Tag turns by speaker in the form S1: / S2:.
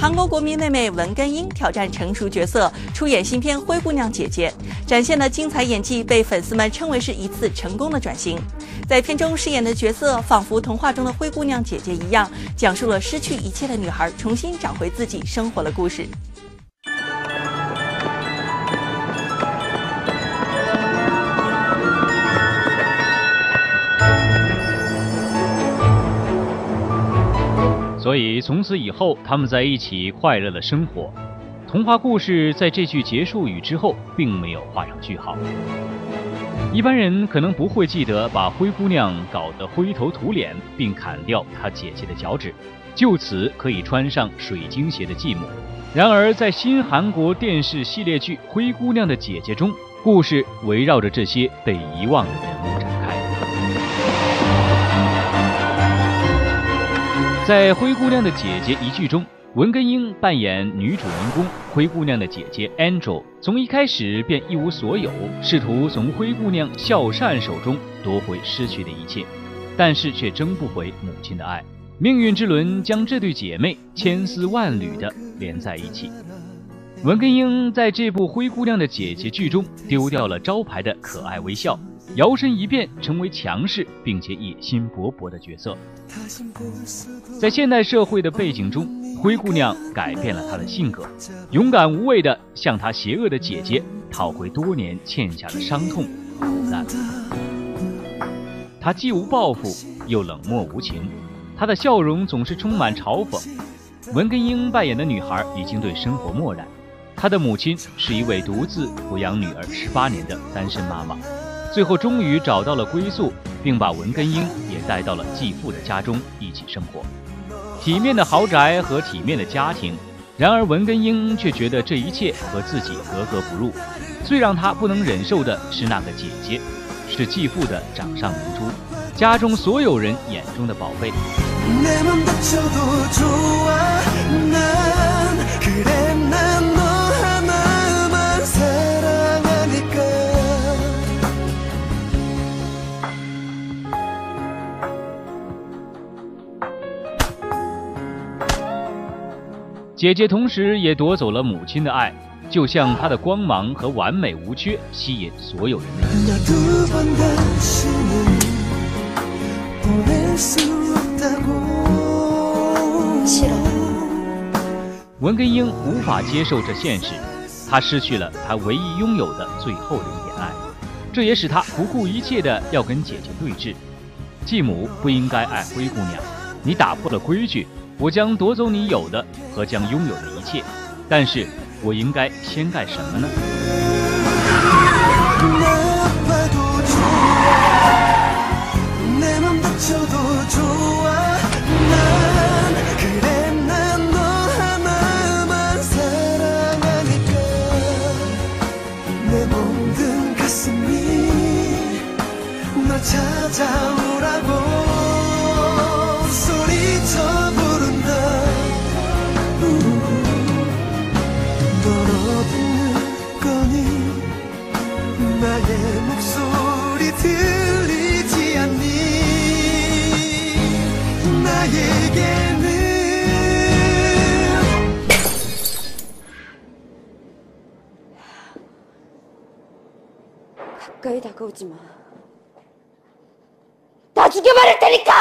S1: 韩国国民妹妹文根英挑战成熟角色，出演新片《灰姑娘姐姐》，展现的精彩演技被粉丝们称为是一次成功的转型。在片中饰演的角色，仿佛童话中的灰姑娘姐姐一样，讲述了失去一切的女孩重新找回自己生活的故事。
S2: 所以从此以后，他们在一起快乐的生活。童话故事在这句结束语之后，并没有画上句号。一般人可能不会记得把灰姑娘搞得灰头土脸，并砍掉她姐姐的脚趾，就此可以穿上水晶鞋的继母。然而，在新韩国电视系列剧《灰姑娘的姐姐》中，故事围绕着这些被遗忘的人物展开。在《灰姑娘的姐姐》一剧中，文根英扮演女主人公灰姑娘的姐姐 Angel，从一开始便一无所有，试图从灰姑娘孝善手中夺回失去的一切，但是却争不回母亲的爱。命运之轮将这对姐妹千丝万缕地连在一起。文根英在这部《灰姑娘的姐姐》剧中丢掉了招牌的可爱微笑。摇身一变成为强势并且野心勃勃的角色，在现代社会的背景中，灰姑娘改变了她的性格，勇敢无畏地向她邪恶的姐姐讨回多年欠下的伤痛和苦难。她既无报复，又冷漠无情，她的笑容总是充满嘲讽。文根英扮演的女孩已经对生活漠然，她的母亲是一位独自抚养女儿十八年的单身妈妈。最后终于找到了归宿，并把文根英也带到了继父的家中一起生活。体面的豪宅和体面的家庭，然而文根英却觉得这一切和自己格格不入。最让他不能忍受的是那个姐姐，是继父的掌上明珠，家中所有人眼中的宝贝。姐姐同时也夺走了母亲的爱，就像她的光芒和完美无缺吸引所有人的眼睛。文根英无法接受这现实，她失去了她唯一拥有的最后的一点爱，这也使她不顾一切的要跟姐姐对峙。继母不应该爱灰姑娘，你打破了规矩。我将夺走你有的和将拥有的一切，但是我应该先干什么呢？ 가까이 다가오지 마 다 죽여버릴 테니까